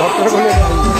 막 끌어올려야 되는데.